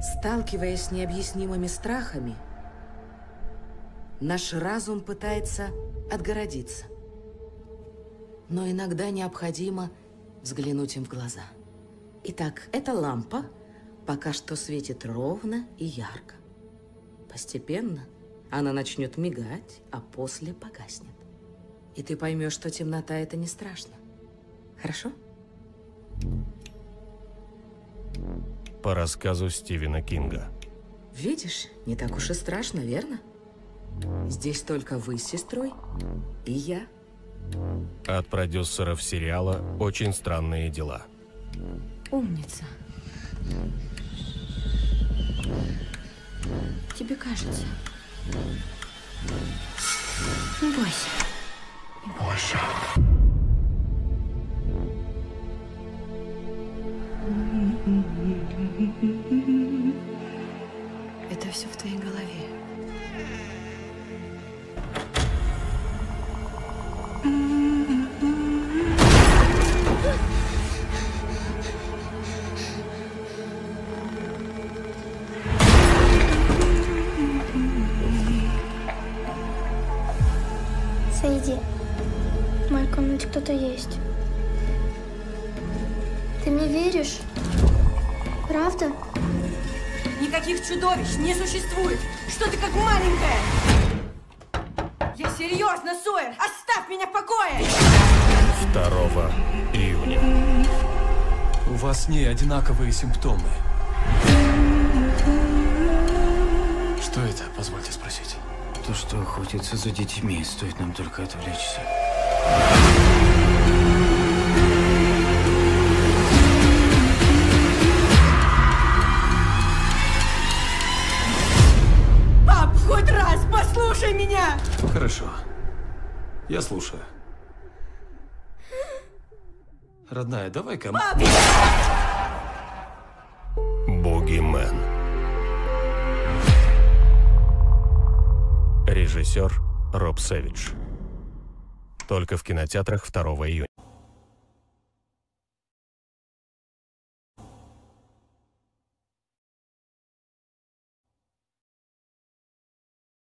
Сталкиваясь с необъяснимыми страхами, наш разум пытается отгородиться. Но иногда необходимо взглянуть им в глаза. Итак, эта лампа пока что светит ровно и ярко. Постепенно она начнет мигать, а после погаснет. И ты поймешь, что темнота – это не страшно. Хорошо? По рассказу Стивена Кинга. Видишь, не так уж и страшно, верно? Здесь только вы с сестрой и я. От продюсеров сериала «Очень странные дела». Умница. Тебе кажется. Не бойся. Не бойся. Это все в твоей голове. Сойди. В моей комнате кто-то есть. Ты мне веришь? Правда? Никаких чудовищ не существует! Что ты как маленькая? Я серьезно, Сойер! Оставь меня в покое! 2 июня. У вас с ней одинаковые симптомы. Что это, позвольте спросить? То, что охотится за детьми, стоит нам только отвлечься. Послушай меня! Хорошо. Я слушаю. Родная, давай-ка... Бугимен. Режиссер Роб Сэвидж. Только в кинотеатрах 2 июня.